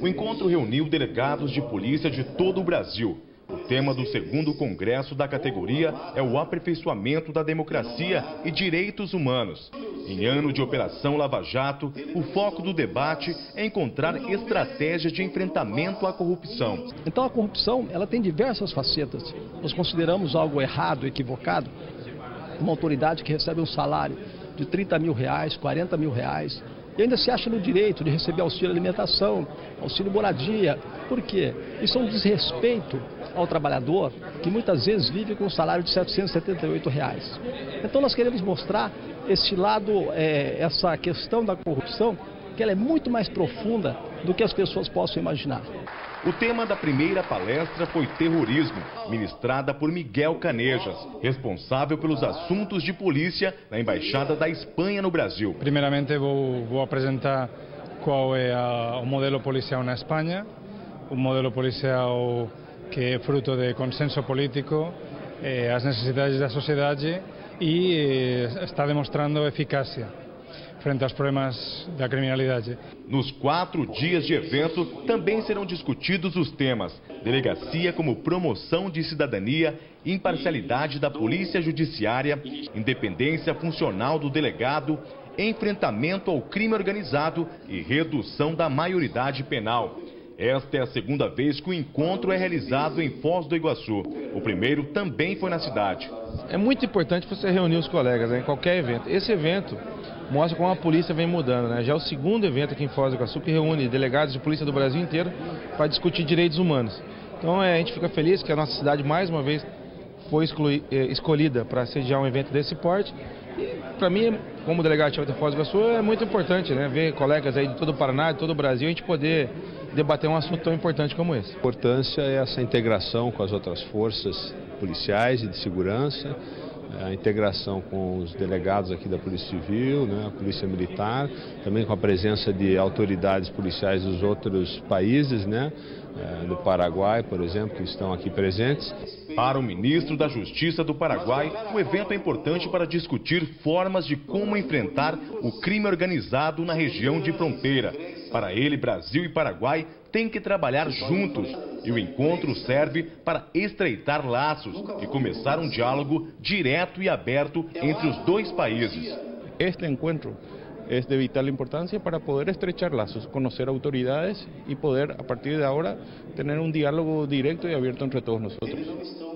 O encontro reuniu delegados de polícia de todo o Brasil. O tema do segundo congresso da categoria é o aperfeiçoamento da democracia e direitos humanos. Em ano de Operação Lava Jato, o foco do debate é encontrar estratégias de enfrentamento à corrupção. Então a corrupção ela tem diversas facetas. Nós consideramos algo errado, equivocado, uma autoridade que recebe um salário de 30 mil reais, 40 mil reais, e ainda se acha no direito de receber auxílio alimentação, auxílio moradia. Por quê? Isso é um desrespeito ao trabalhador que muitas vezes vive com um salário de 778 reais. Então nós queremos mostrar esse lado, é, essa questão da corrupção, que ela é muito mais profunda do que as pessoas possam imaginar. O tema da primeira palestra foi terrorismo, ministrada por Miguel Canejas, responsável pelos assuntos de polícia na Embaixada da Espanha no Brasil. Primeiramente vou, vou apresentar qual é a, o modelo policial na Espanha, um modelo policial que é fruto de consenso político, eh, as necessidades da sociedade e eh, está demonstrando eficácia frente aos problemas da criminalidade. Nos quatro dias de evento também serão discutidos os temas delegacia como promoção de cidadania, imparcialidade da polícia judiciária, independência funcional do delegado, enfrentamento ao crime organizado e redução da maioridade penal. Esta é a segunda vez que o encontro é realizado em Foz do Iguaçu. O primeiro também foi na cidade. É muito importante você reunir os colegas né, em qualquer evento. Esse evento mostra como a polícia vem mudando. Né? Já é o segundo evento aqui em Foz do Iguaçu que reúne delegados de polícia do Brasil inteiro para discutir direitos humanos. Então é, a gente fica feliz que a nossa cidade mais uma vez foi exclui, é, escolhida para sediar um evento desse porte. E para mim, como delegado de Foz do Iguaçu, é muito importante né? ver colegas aí de todo o Paraná, de todo o Brasil, a gente poder debater um assunto tão importante como esse. A importância é essa integração com as outras forças policiais e de segurança, a integração com os delegados aqui da Polícia Civil, né, a Polícia Militar, também com a presença de autoridades policiais dos outros países, né, eh, do Paraguai, por exemplo, que estão aqui presentes. Para o ministro da Justiça do Paraguai, o evento é importante para discutir formas de como enfrentar o crime organizado na região de fronteira. Para ele, Brasil e Paraguai têm que trabalhar juntos e o encontro serve para estreitar laços e começar um diálogo direto e aberto entre os dois países. Este encontro é de vital importância para poder estrechar laços, conhecer autoridades e poder, a partir de agora, ter um diálogo direto e aberto entre todos nós.